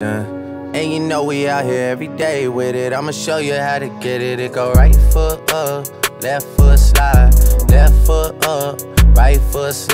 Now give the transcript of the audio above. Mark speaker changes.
Speaker 1: Yeah. And you know we out here every day with it. I'ma show you how to get it. It go right foot up, left foot slide, left foot up, right foot slide.